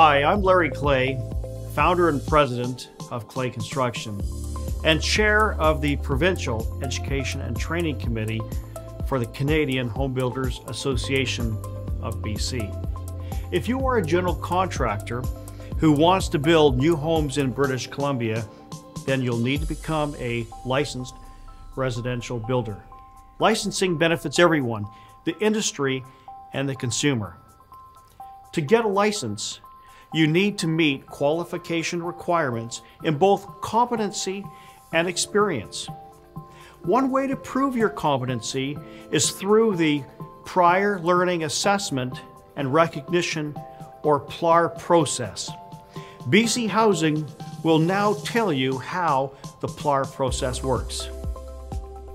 Hi, I'm Larry Clay, founder and president of Clay Construction, and chair of the Provincial Education and Training Committee for the Canadian Home Builders Association of BC. If you are a general contractor who wants to build new homes in British Columbia, then you'll need to become a licensed residential builder. Licensing benefits everyone, the industry and the consumer. To get a license, you need to meet qualification requirements in both competency and experience. One way to prove your competency is through the Prior Learning Assessment and Recognition or PLAR process. BC Housing will now tell you how the PLAR process works.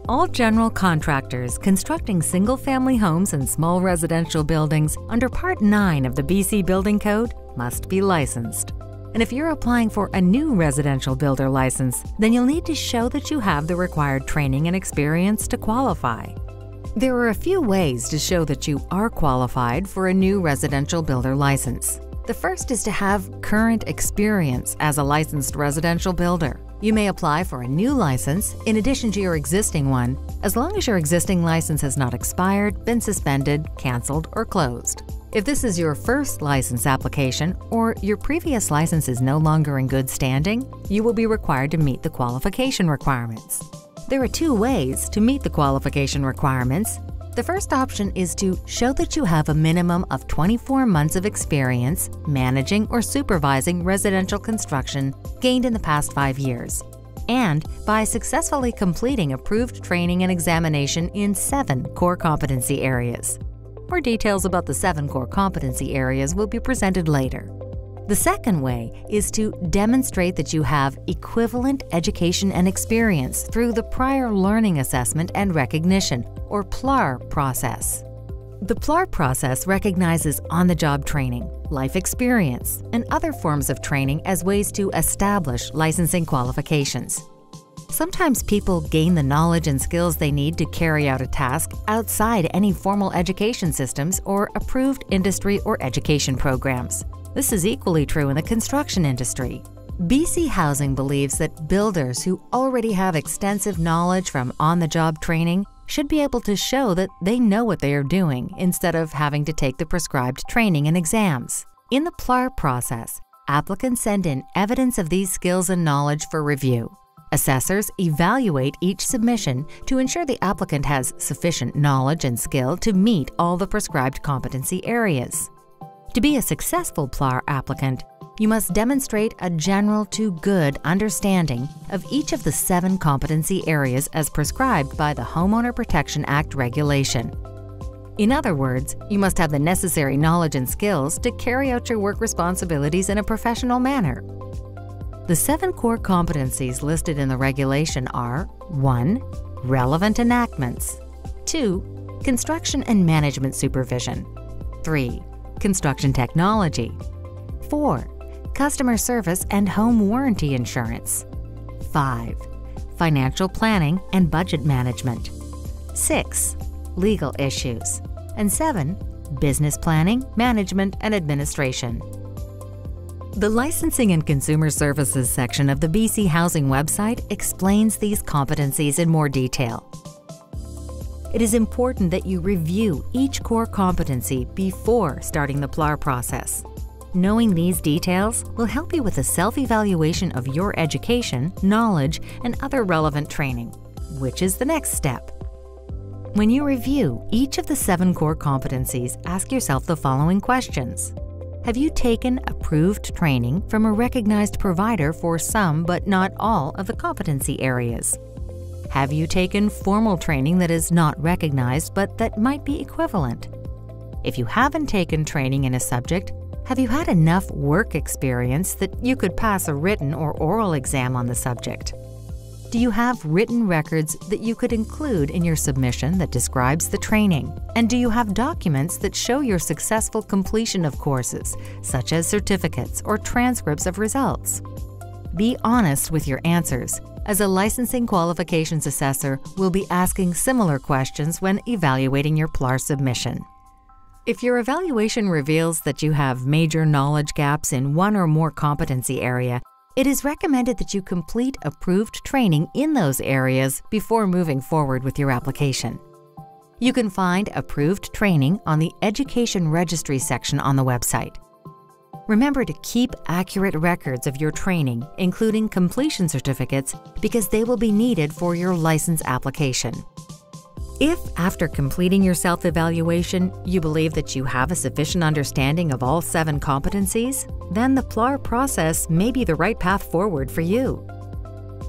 All general contractors constructing single family homes and small residential buildings under Part 9 of the BC Building Code must be licensed. And if you're applying for a new residential builder license, then you'll need to show that you have the required training and experience to qualify. There are a few ways to show that you are qualified for a new residential builder license. The first is to have current experience as a licensed residential builder. You may apply for a new license in addition to your existing one, as long as your existing license has not expired, been suspended, canceled, or closed. If this is your first license application or your previous license is no longer in good standing, you will be required to meet the qualification requirements. There are two ways to meet the qualification requirements the first option is to show that you have a minimum of 24 months of experience managing or supervising residential construction gained in the past five years, and by successfully completing approved training and examination in seven core competency areas. More details about the seven core competency areas will be presented later. The second way is to demonstrate that you have equivalent education and experience through the prior learning assessment and recognition, or PLAR process. The PLAR process recognizes on the job training, life experience, and other forms of training as ways to establish licensing qualifications. Sometimes people gain the knowledge and skills they need to carry out a task outside any formal education systems or approved industry or education programs. This is equally true in the construction industry. BC Housing believes that builders who already have extensive knowledge from on the job training should be able to show that they know what they are doing instead of having to take the prescribed training and exams. In the PLAR process, applicants send in evidence of these skills and knowledge for review. Assessors evaluate each submission to ensure the applicant has sufficient knowledge and skill to meet all the prescribed competency areas. To be a successful PLAR applicant, you must demonstrate a general to good understanding of each of the seven competency areas as prescribed by the Homeowner Protection Act regulation. In other words, you must have the necessary knowledge and skills to carry out your work responsibilities in a professional manner. The seven core competencies listed in the regulation are 1. Relevant enactments 2. Construction and management supervision 3 construction technology. 4. Customer service and home warranty insurance. 5. Financial planning and budget management. 6. Legal issues. And 7. Business planning, management, and administration. The Licensing and Consumer Services section of the BC Housing website explains these competencies in more detail it is important that you review each core competency before starting the PLAR process. Knowing these details will help you with a self-evaluation of your education, knowledge, and other relevant training, which is the next step. When you review each of the seven core competencies, ask yourself the following questions. Have you taken approved training from a recognized provider for some but not all of the competency areas? Have you taken formal training that is not recognized but that might be equivalent? If you haven't taken training in a subject, have you had enough work experience that you could pass a written or oral exam on the subject? Do you have written records that you could include in your submission that describes the training? And do you have documents that show your successful completion of courses, such as certificates or transcripts of results? Be honest with your answers as a licensing qualifications assessor will be asking similar questions when evaluating your PLAR submission. If your evaluation reveals that you have major knowledge gaps in one or more competency area, it is recommended that you complete approved training in those areas before moving forward with your application. You can find approved training on the Education Registry section on the website. Remember to keep accurate records of your training, including completion certificates, because they will be needed for your license application. If, after completing your self evaluation, you believe that you have a sufficient understanding of all seven competencies, then the PLAR process may be the right path forward for you.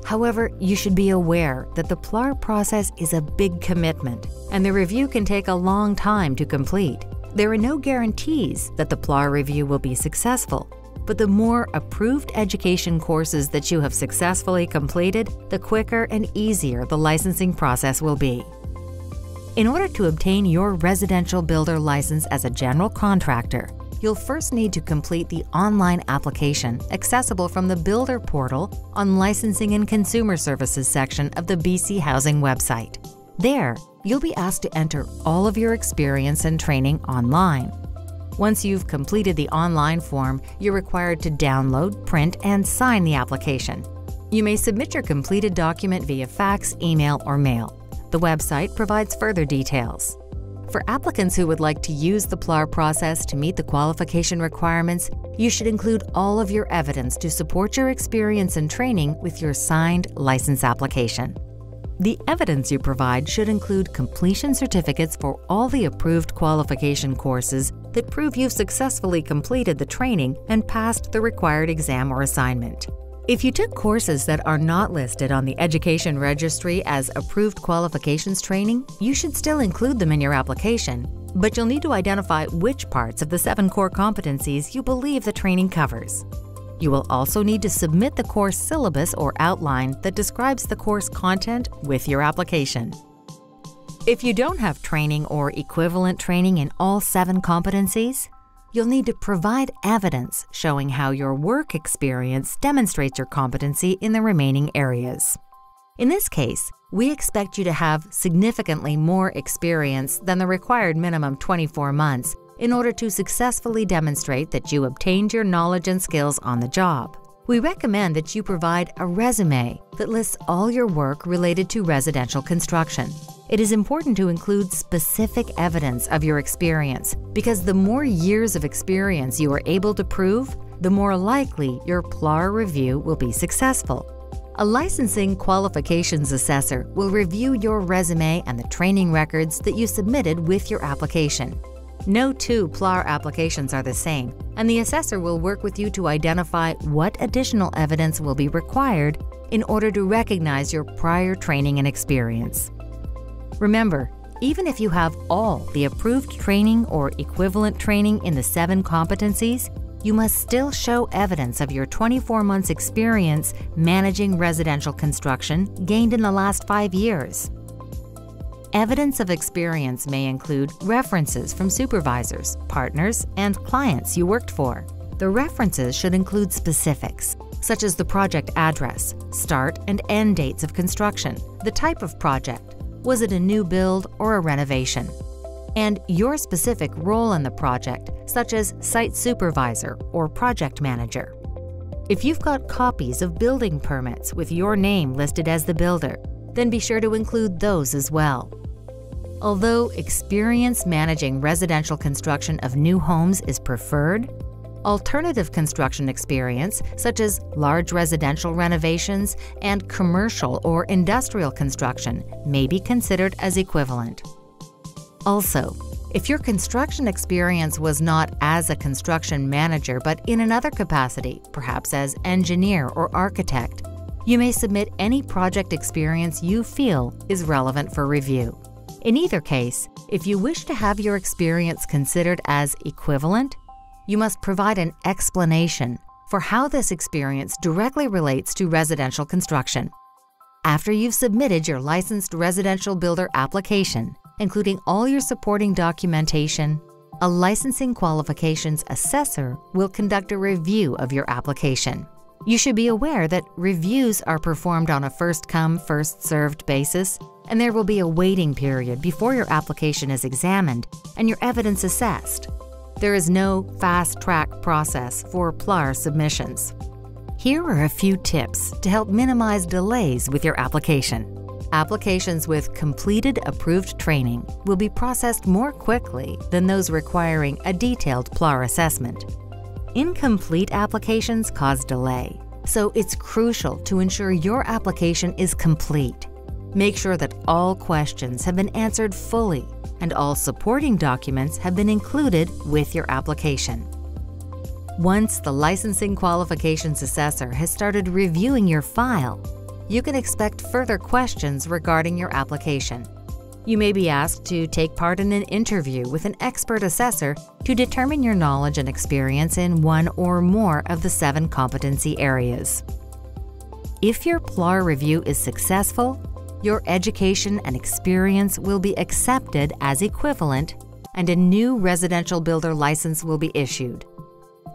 However, you should be aware that the PLAR process is a big commitment, and the review can take a long time to complete. There are no guarantees that the PLAR review will be successful, but the more approved education courses that you have successfully completed, the quicker and easier the licensing process will be. In order to obtain your residential builder license as a general contractor, you'll first need to complete the online application accessible from the Builder portal on Licensing and Consumer Services section of the BC Housing website. There, you'll be asked to enter all of your experience and training online. Once you've completed the online form, you're required to download, print, and sign the application. You may submit your completed document via fax, email, or mail. The website provides further details. For applicants who would like to use the PLAR process to meet the qualification requirements, you should include all of your evidence to support your experience and training with your signed license application. The evidence you provide should include completion certificates for all the approved qualification courses that prove you've successfully completed the training and passed the required exam or assignment. If you took courses that are not listed on the Education Registry as approved qualifications training, you should still include them in your application, but you'll need to identify which parts of the seven core competencies you believe the training covers. You will also need to submit the course syllabus or outline that describes the course content with your application. If you don't have training or equivalent training in all seven competencies, you'll need to provide evidence showing how your work experience demonstrates your competency in the remaining areas. In this case, we expect you to have significantly more experience than the required minimum 24 months in order to successfully demonstrate that you obtained your knowledge and skills on the job. We recommend that you provide a resume that lists all your work related to residential construction. It is important to include specific evidence of your experience because the more years of experience you are able to prove, the more likely your PLAR review will be successful. A licensing qualifications assessor will review your resume and the training records that you submitted with your application. No two PLAR applications are the same, and the assessor will work with you to identify what additional evidence will be required in order to recognize your prior training and experience. Remember, even if you have all the approved training or equivalent training in the seven competencies, you must still show evidence of your 24 months experience managing residential construction gained in the last five years. Evidence of experience may include references from supervisors, partners, and clients you worked for. The references should include specifics, such as the project address, start and end dates of construction, the type of project, was it a new build or a renovation, and your specific role in the project, such as site supervisor or project manager. If you've got copies of building permits with your name listed as the builder, then be sure to include those as well. Although experience managing residential construction of new homes is preferred, alternative construction experience, such as large residential renovations and commercial or industrial construction, may be considered as equivalent. Also, if your construction experience was not as a construction manager but in another capacity, perhaps as engineer or architect, you may submit any project experience you feel is relevant for review. In either case, if you wish to have your experience considered as equivalent, you must provide an explanation for how this experience directly relates to residential construction. After you've submitted your licensed residential builder application, including all your supporting documentation, a licensing qualifications assessor will conduct a review of your application. You should be aware that reviews are performed on a first come, first served basis and there will be a waiting period before your application is examined and your evidence assessed. There is no fast track process for PLAR submissions. Here are a few tips to help minimize delays with your application. Applications with completed approved training will be processed more quickly than those requiring a detailed PLAR assessment. Incomplete applications cause delay, so it's crucial to ensure your application is complete. Make sure that all questions have been answered fully and all supporting documents have been included with your application. Once the Licensing Qualifications Assessor has started reviewing your file, you can expect further questions regarding your application. You may be asked to take part in an interview with an expert assessor to determine your knowledge and experience in one or more of the seven competency areas. If your PLAR review is successful, your education and experience will be accepted as equivalent and a new residential builder license will be issued.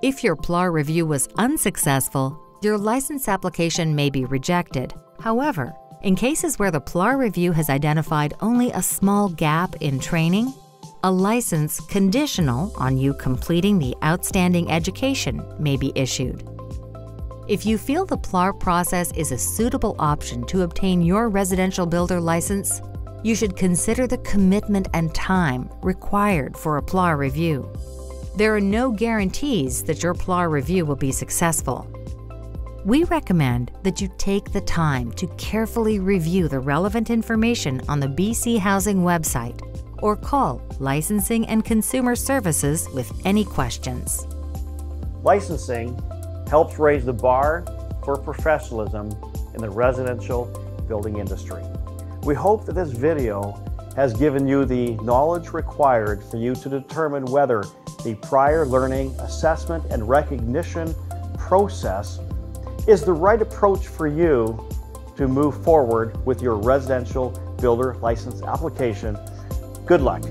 If your PLAR review was unsuccessful, your license application may be rejected. However, in cases where the PLAR review has identified only a small gap in training, a license conditional on you completing the outstanding education may be issued. If you feel the PLAR process is a suitable option to obtain your residential builder license, you should consider the commitment and time required for a PLAR review. There are no guarantees that your PLAR review will be successful. We recommend that you take the time to carefully review the relevant information on the BC Housing website or call Licensing and Consumer Services with any questions. Licensing helps raise the bar for professionalism in the residential building industry. We hope that this video has given you the knowledge required for you to determine whether the prior learning, assessment, and recognition process is the right approach for you to move forward with your residential builder license application. Good luck.